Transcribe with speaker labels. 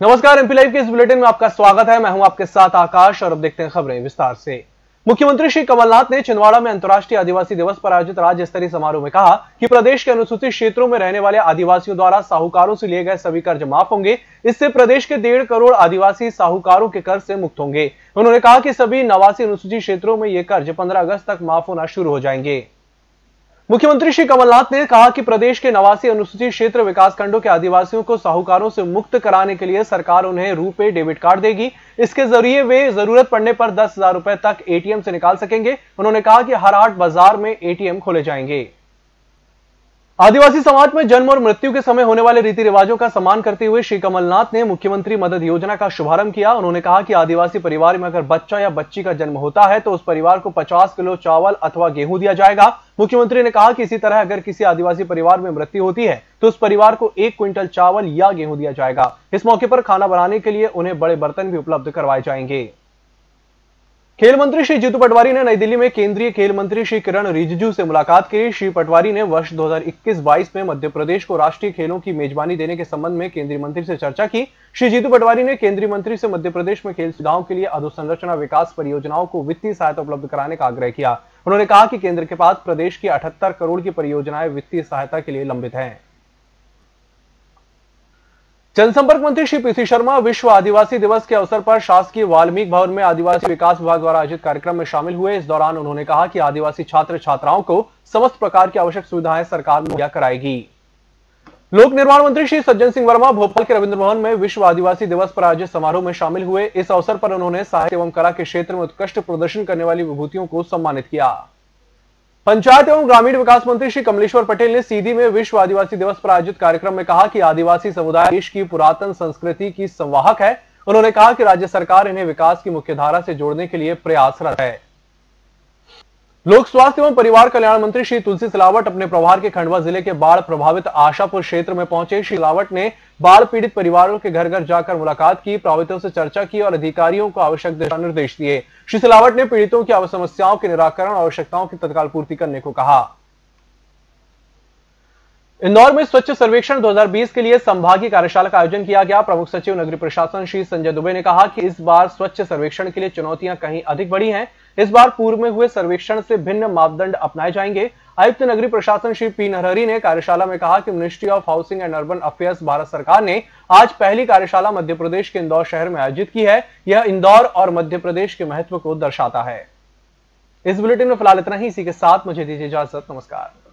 Speaker 1: नमस्कार, MP live के इस बुलेटिन में आपका स्वागत है। मैं हूँ आपके साथ आकाश और अब देखते हैं खबरें विस्तार से। मुख्यमंत्री श्री कमलनाथ ने छिंदवाड़ा में अंतर्राष्ट्रीय आदिवासी दिवस पर आयोजित राज्य स्तरीय समारोह में कहा कि प्रदेश के अनुसूचित क्षेत्रों में रहने वाले आदिवासियों द्वारा साहूकारों से लिए गए सभी कर्ज माफ़ होंगे। इससे प्रदेश के डेढ़ करोड़ आदिवासी साहूकारों के कर्ज से मुक्त होंगे। उन्होंने कहा कि सभी नवासी अनुसूचित क्षेत्रों में ये कर्ज पंद्रह अगस्त तक माफ़ होना शुरू हो जाएँगे। मुख्यमंत्री श्री कमलनाथ ने कहा कि प्रदेश के नवासी अनुसूचित क्षेत्र विकास खंडों के आदिवासियों को साहूकारों से मुक्त कराने के लिए सरकार उन्हें रूपे डेबिट कार्ड देगी। इसके ज़रिए वे ज़रूरत पड़ने पर दस हज़ार रुपए तक एटीएम से निकाल सकेंगे। उन्होंने कहा कि हर आठ बाज़ार में एटीएम खोले जाएँगे। आदिवासी समाज में जन्म और मृत्यु के समय होने वाले रीति रिवाजों का सम्मान करते हुए श्री कमलनाथ ने मुख्यमंत्री मदद योजना का शुभारंभ किया। उन्होंने कहा कि आदिवासी परिवार में अगर बच्चा या बच्ची का जन्म होता है तो उस परिवार को 50 किलो चावल अथवा गेहूँ दिया जाएगा। मुख्यमंत्री ने कहा कि इसी तरह अगर किसी आदिवासी परिवार में मृत्यु होती है तो उस परिवार को एक क्विंटल चावल या गेहूँ दिया जाएगा। इस मौके पर खाना बनाने के लिए उन्हें बड़े बर्तन भी उपलब्ध करवाए जाएँगे। खेल मंत्री श्री जीतू पटवारी ने नई दिल्ली में केंद्रीय खेल मंत्री श्री किरण रिजिजू से मुलाकात की। श्री पटवारी ने वर्ष 2021-22 में मध्य प्रदेश को राष्ट्रीय खेलों की मेजबानी देने के संबंध में केंद्रीय मंत्री से चर्चा की। श्री जीतू पटवारी ने केंद्रीय मंत्री से मध्य प्रदेश में खेल सुविधाओं के लिए अधोसंरचना विकास परियोजनाओं को वित्तीय सहायता उपलब्ध कराने का आग्रह किया। उन्होंने कहा कि केंद्र के पास प्रदेश की अठहत्तर करोड़ की परियोजनाएँ वित्तीय सहायता के लिए लंबित है। जनसंपर्क मंत्री श्री पीसी शर्मा विश्व आदिवासी दिवस के अवसर पर शासकीय वाल्मीकि भवन में आदिवासी विकास विभाग द्वारा आयोजित कार्यक्रम में शामिल हुए। इस दौरान उन्होंने कहा कि आदिवासी छात्र छात्राओं को समस्त प्रकार की आवश्यक सुविधाएँ सरकार मुहैया कराएगी। लोक निर्माण मंत्री श्री सज्जन सिंह वर्मा भोपाल के रविंद्र भवन में विश्व आदिवासी दिवस पर आयोजित समारोह में शामिल हुए। इस अवसर पर उन्होंने साहित्य एवं कला के क्षेत्र में उत्कृष्ट प्रदर्शन करने वाली विभूतियों को सम्मानित किया। पंचायत एवं ग्रामीण विकास मंत्री श्री कमलेश्वर पटेल ने सीधी में विश्व आदिवासी दिवस पर आयोजित कार्यक्रम में कहा कि आदिवासी समुदाय देश की पुरातन संस्कृति की संवाहक है। उन्होंने कहा कि राज्य सरकार इन्हें विकास की मुख्यधारा से जोड़ने के लिए प्रयासरत है। लोक स्वास्थ्य एवं परिवार कल्याण मंत्री श्री तुलसी सिलावट अपने प्रभार के खंडवा ज़िले के बाढ़ प्रभावित आशापुर क्षेत्र में पहुँचे। श्री सिलावट ने बाढ़ पीड़ित परिवारों के घर घर जाकर मुलाकात की, प्रभावितों से चर्चा की और अधिकारियों को आवश्यक दिशा निर्देश दिए। श्री सिलावट ने पीड़ितों की समस्याओं के निराकरण आवश्यकताओं की तत्काल पूर्ति करने को कहा। इंदौर में स्वच्छ सर्वेक्षण 2020 के लिए संभागीय कार्यशाला का आयोजन किया गया। प्रमुख सचिव, नगरीय प्रशासन श्री संजय दुबे ने कहा कि इस बार स्वच्छ सर्वेक्षण के लिए चुनौतियाँ कहीं अधिक बढ़ी हैं। इस बार पूर्व में हुए सर्वेक्षण से भिन्न मापदंड अपनाए जाएँगे। आयुक्त, नगरीय प्रशासन श्री पी नरहरी ने कार्यशाला में कहा कि ministry of housing and urban affairs Bharat सरकार ने आज पहली कार्यशाला मध्य प्रदेश के इंदौर शहर में आयोजित की है। यह इंदौर और मध्य प्रदेश के महत्व को दर्शाता है। इस बुलेटिन में फ़िलहाल इतना ही। इसी के साथ मुझे दीजिए इजाज़त। नमस्कार।